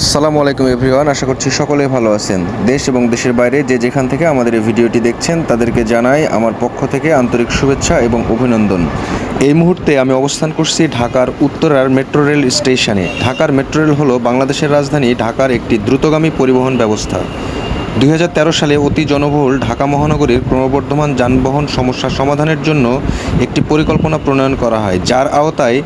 আসসালামু আলাইকুম এভরিওয়ান, আশা করছি সকলেই ভালো আছেন। দেশ এবং দেশের বাইরে যে যেখান থেকে আমাদের এই ভিডিওটি দেখছেন, তাদেরকে জানাই আমার পক্ষ থেকে আন্তরিক শুভেচ্ছা এবং অভিনন্দন। এই মুহূর্তে আমি অবস্থান করছি ঢাকার উত্তরার মেট্রো রেল স্টেশনে। ঢাকার মেট্রো রেল হলো বাংলাদেশের রাজধানী ঢাকার একটি দ্রুতগামী পরিবহন ব্যবস্থা। দুই হাজার তেরো সালে অতি জনবহুল ঢাকা মহানগরীর ক্রমবর্ধমান যানবাহন সমস্যা সমাধানের জন্য একটি পরিকল্পনা প্রণয়ন করা হয়, যার আওতায়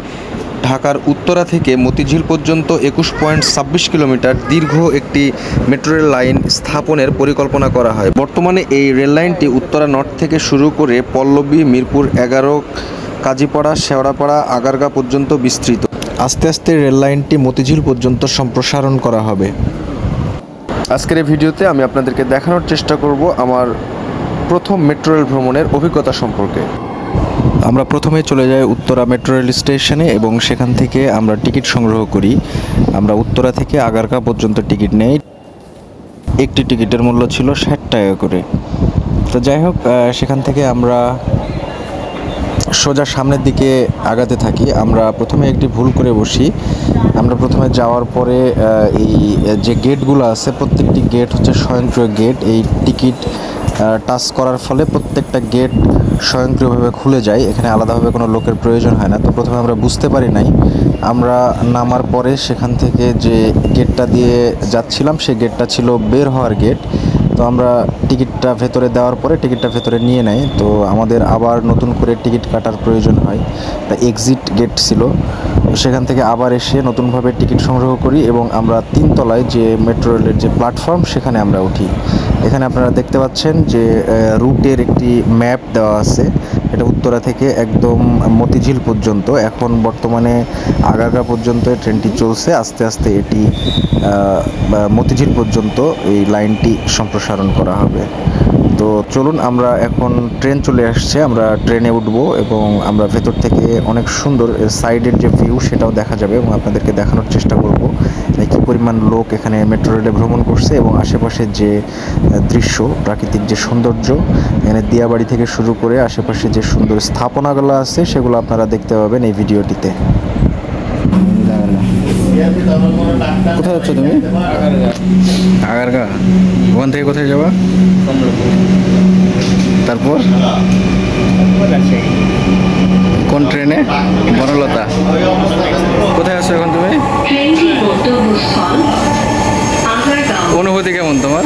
ঢাকার উত্তরা থেকে মতিঝিল পর্যন্ত একুশ পয়েন্ট ছাব্বিশ কিলোমিটার দীর্ঘ একটি মেট্রো রেল লাইন স্থাপনের পরিকল্পনা করা হয়। বর্তমানে এই রেল লাইনটি উত্তরা নর্থ থেকে শুরু করে পল্লবী, মিরপুর, এগারো, কাজীপাড়া, শেওড়াপাড়া, আগারগা পর্যন্ত বিস্তৃত। আস্তে আস্তে রেল লাইনটি মতিঝিল পর্যন্ত সম্প্রসারণ করা হবে। আজকের এই ভিডিওতে আমি আপনাদেরকে দেখানোর চেষ্টা করব আমার প্রথম মেট্রো রেল ভ্রমণের অভিজ্ঞতা সম্পর্কে। আমরা প্রথমে চলে যাই উত্তরা মেট্রো রেল স্টেশনে এবং সেখান থেকে আমরা টিকিট সংগ্রহ করি। আমরা উত্তরা থেকে আগারকা পর্যন্ত টিকিট নেই। একটি টিকিটের মূল্য ছিল ষাট টাকা করে। তো যাই হোক সেখান থেকে আমরা সোজা সামনের দিকে আগাতে থাকি। আমরা প্রথমে একটি ভুল করে বসি। আমরা প্রথমে যাওয়ার পরে এই যে গেটগুলো আছে, প্রত্যেকটি গেট হচ্ছে স্বয়ংক্রিয় গেট এই টিকিট টাচ করার ফলে প্রত্যেকটা গেট স্বয়ংক্রিয়ভাবে খুলে যায়। এখানে আলাদাভাবে কোনো লোকের প্রয়োজন হয় না। তো প্রথমে আমরা বুঝতে পারি নাই। আমরা নামার পরে সেখান থেকে যে গেটটা দিয়ে যাচ্ছিলাম, সেই গেটটা ছিল বের হওয়ার গেট। তো আমরা টিকিটটা ভেতরে দেওয়ার পরে টিকিটটা ভেতরে নিয়ে নেয় তো আমাদের আবার নতুন করে টিকিট কাটার প্রয়োজন হয়। তা এক্সিট গেট ছিল। সেখান থেকে আবার এসে নতুনভাবে টিকিট সংগ্রহ করি এবং আমরা তিনতলায় যে মেট্রো রেলের যে প্ল্যাটফর্ম সেখানে আমরা উঠি। এখানে আপনারা দেখতে পাচ্ছেন যে রুটের একটি ম্যাপ দেওয়া আছে। এটা উত্তরা থেকে একদম মতিঝিল পর্যন্ত। এখন বর্তমানে আগারগা পর্যন্ত ট্রেনটি চলছে। আস্তে আস্তে এটি মতিঝিল পর্যন্ত এই লাইনটি সম্প্রসারণ করা হবে। তো চলুন, আমরা এখন ট্রেন চলে আসছে। আমরা ট্রেনে উঠব এবং আমরা ভেতর থেকে অনেক সুন্দর সাইডের যে ভিউ, সেটাও দেখা যাবে এবং আপনাদেরকে দেখানোর চেষ্টা করব। কী পরিমাণ লোক এখানে মেট্রো রেলে ভ্রমণ করছে এবং আশেপাশের যে দৃশ্য প্রাকৃতিক যে সৌন্দর্য এখানে দিয়াবাড়ি থেকে শুরু করে আশেপাশে যে সুন্দর স্থাপনাগুলো আছে সেগুলো আপনারা দেখতে পাবেন এই ভিডিওটিতে। কোথায় যাচ্ছ তুমি? আগারগা। ওখান থেকে কোথায় যাবা? তারপর? কোন ট্রেনে? বনলতা। কোথায় আছো এখন তুমি? অনুভূতি কেমন তোমার?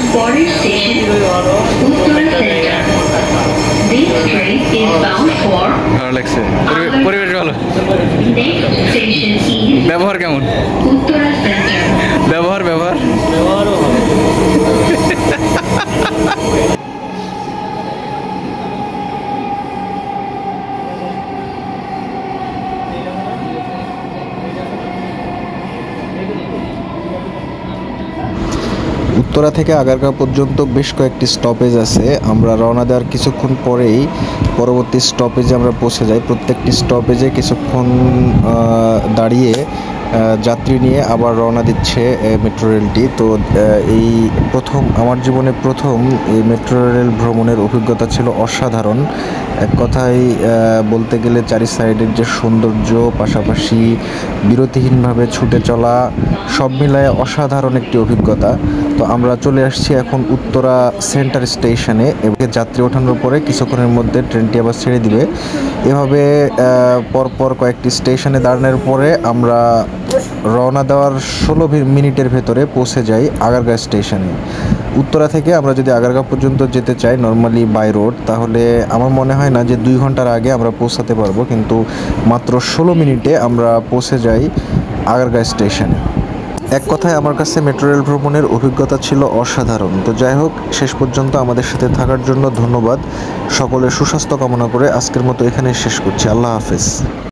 ভালো লাগছে। পরিবেশ ভালো। ব্যবহার কেমন? ব্যবহার ব্যবহার উত্তরা থেকে আগারগাঁও পর্যন্ত বেশ কয়েকটি স্টপেজ আছে। আমরা রওনা দেওয়ার কিছুক্ষণ পরেই পরবর্তী স্টপেজে আমরা পৌঁছে যাই। প্রত্যেকটি স্টপেজে কিছুক্ষণ দাঁড়িয়ে যাত্রী নিয়ে আবার রওনা দিচ্ছে মেট্রো রেলটি তো এই প্রথম, আমার জীবনে প্রথম এই মেট্রো রেল ভ্রমণের অভিজ্ঞতা ছিল অসাধারণ। এক কথায় বলতে গেলে চারি সাইডের যে সৌন্দর্য, পাশাপাশি বিরতিহীনভাবে ছুটে চলা, সব মিলায় অসাধারণ একটি অভিজ্ঞতা। তো আমরা চলে আসছি এখন উত্তরা সেন্টার স্টেশনে এবং যাত্রী ওঠানোর পরে কিছুক্ষণের মধ্যে ট্রেনটি আবার ছেড়ে দিবে। এভাবে পরপর কয়েকটি স্টেশনে দাঁড়ানোর পরে আমরা রওনা দেওয়ার ষোলো মিনিটের ভেতরে পৌঁছে যাই আগারগাঁ স্টেশনে। উত্তরা থেকে আমরা যদি আগারগাঁ পর্যন্ত যেতে চাই নর্মালি বাই রোড, তাহলে আমার মনে হয় না যে দুই ঘণ্টার আগে আমরা পৌঁছাতে পারব, কিন্তু মাত্র ষোলো মিনিটে আমরা পৌঁছে যাই আগারগাঁ স্টেশনে। এক কথায় আমার কাছে মেট্রো রেল ভ্রমণের অভিজ্ঞতা ছিল অসাধারণ। তো যাই হোক, শেষ পর্যন্ত আমাদের সাথে থাকার জন্য ধন্যবাদ। সকলের সুস্বাস্থ্য কামনা করে আজকের মতো এখানে শেষ করছি। আল্লাহ হাফেজ।